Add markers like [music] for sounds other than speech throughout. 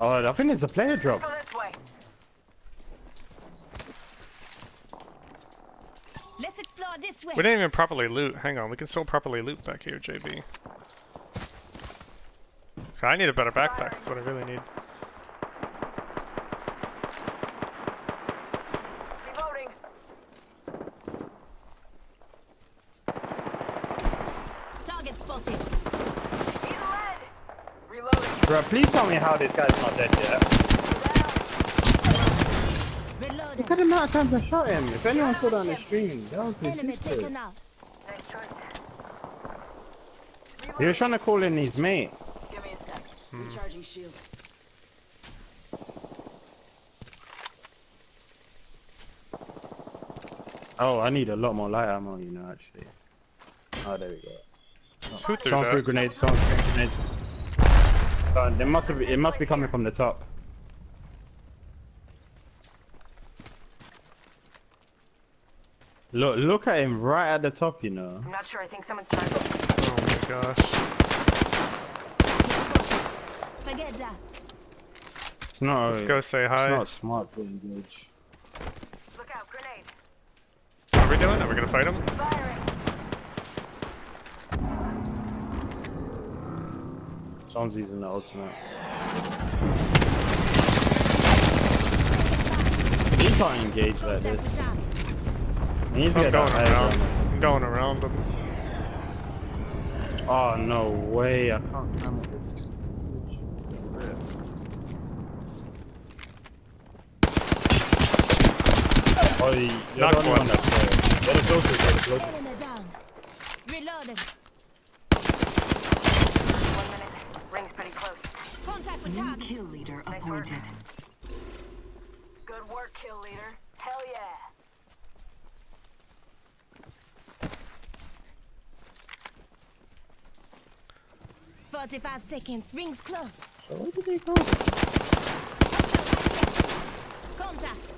Oh, I think it's a player drop. Let's go this way. Let's explore this way. We didn't even properly loot. Hang on, we can still properly loot back here, JB. I need a better backpack, that's what I really need. Reloading. Target spotted. Need lead. Reloading. Bro, please tell me how this guy's not dead yet. Reloading. Look at the amount of times I shot him. If anyone saw that on the stream, that was Enemy ridiculous. taken out. He was trying to call in his mate. Give me a sec. Hmm. Recharging shields. Oh, I need a lot more light ammo, you know, actually. Oh, there we go. Who threw Someone threw that? grenades, someone threw grenades. Uh, they must have, it must be coming from the top. Look, look at him right at the top, you know. I'm not sure. I think someone's trying to. Oh my gosh. It's not. Let's go say hi. It's hi. not smart to engage. Look out! Grenade. What are we doing? Are we gonna fight him? Firing. Someone's using the ultimate. He can't engage like this. with target. He needs to I'm get going around. I'm going around him. Oh no way! I can't climb up this. Oh, you- you're Knock the only one. one that's there. You're the closest, you're the closest. Enemy down. Reloading. One minute. Ring's pretty close. Contact with New kill leader Nice work. appointed. Good work, kill leader. Hell yeah. Forty-five seconds. Rings close. So where did they go? Contact.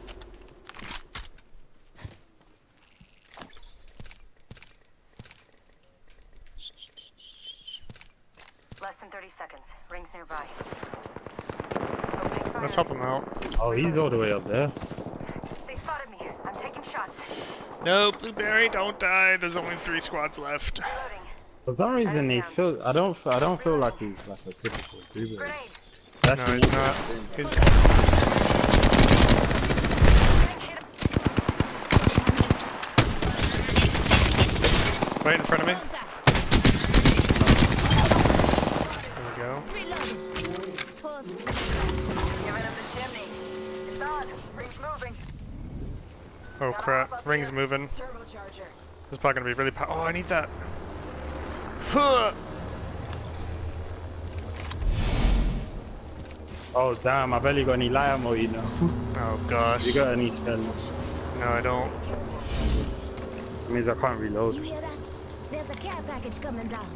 Than 30 seconds. Rings nearby. Let's help him out. Oh, he's all the way up there. They spotted me. I'm taking shots. No, Blueberry, don't die. There's only three squads left. For some reason, he feels. I don't. I don't feel like he's like a typical blueberry. Grenade. No, he's not. He's right in front of me. Oh crap. Ring's moving. Turbocharger. This is probably gonna be really pow- Oh, I need that. Huh. Oh damn! I barely got any light ammo, you know. [laughs] Oh gosh. you got any spell? No, I don't. It means I can't reload. You reload. hear that? There's a care package coming down.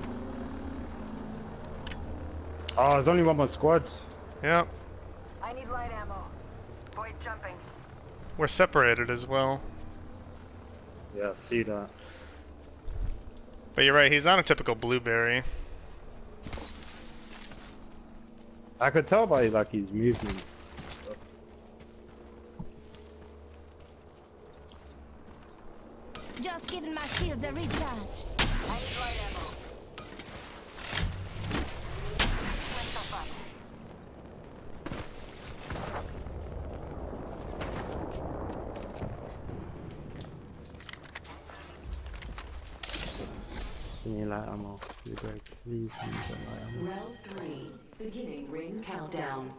Oh, there's only one more squad. Yeah, I need light ammo. Void jumping. We're separated as well. Yeah, see that. But you're right, he's not a typical blueberry. I could tell by like his movement. Just giving my shields a recharge. I need light ammo. Myself up. Give me light ammo. You go, please. give me some light ammo. Round three. Beginning ring countdown.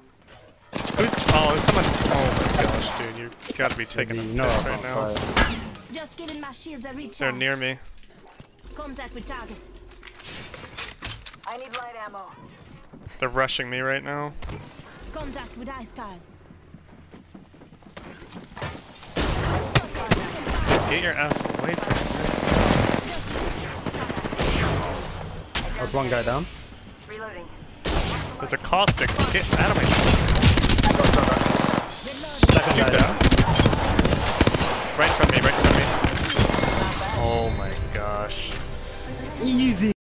Who's? Oh, someone. Oh my gosh, dude, you gotta be taking a You piss right now. fire. Just giving my shields a recharge. They're near me. Contact with target. I need light ammo. They're rushing me right now. Contact with eye style. Get your ass away from me. One guy down. Reloading. There's a caustic. Get out of my. Second guy down.